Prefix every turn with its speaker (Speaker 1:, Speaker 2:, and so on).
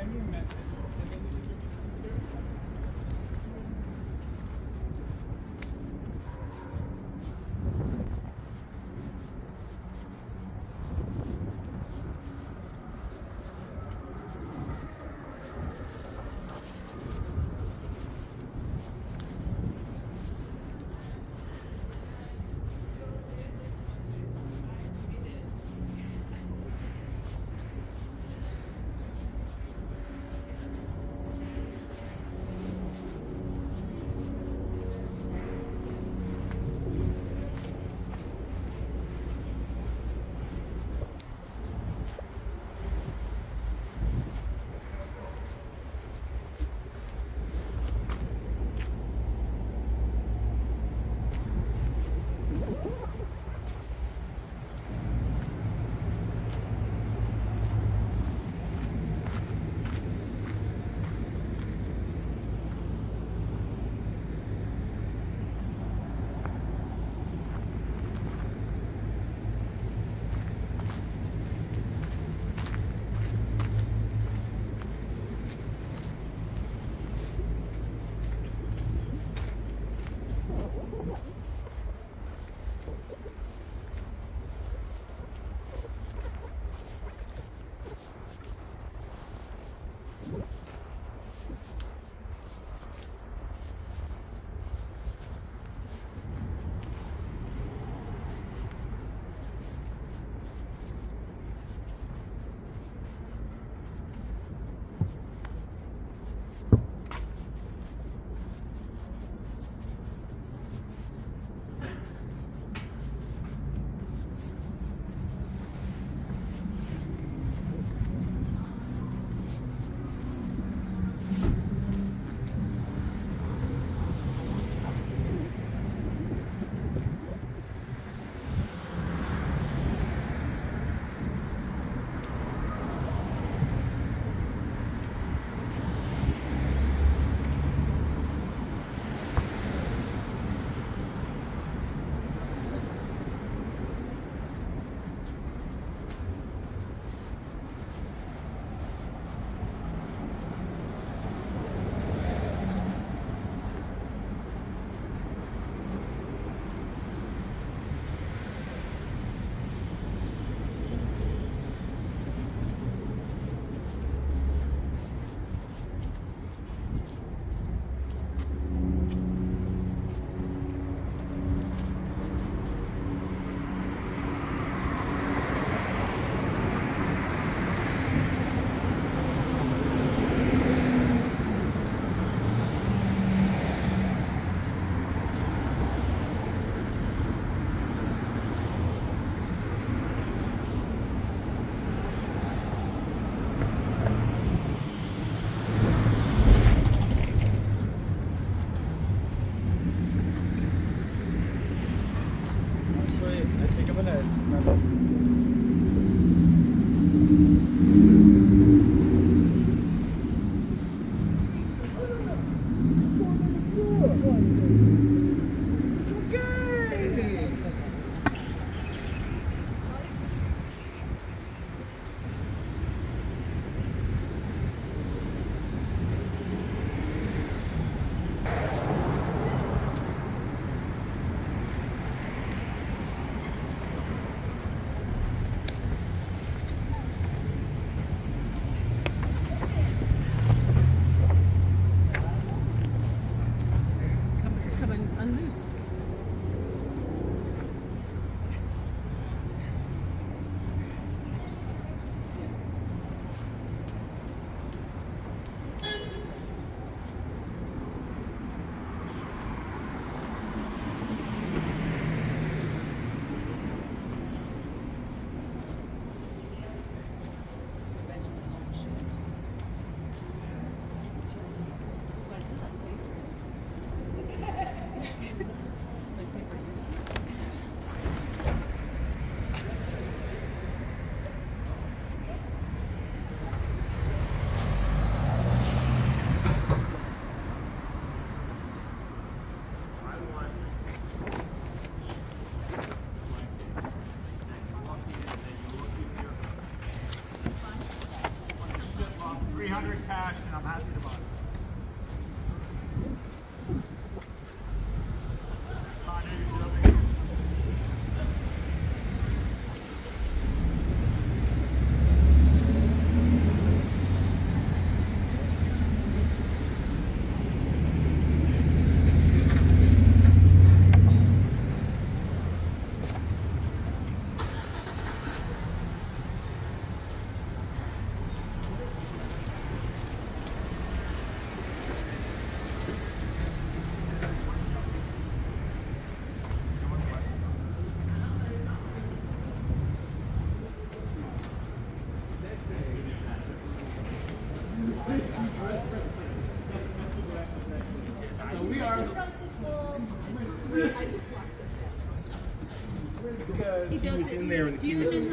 Speaker 1: Send me Yeah. During the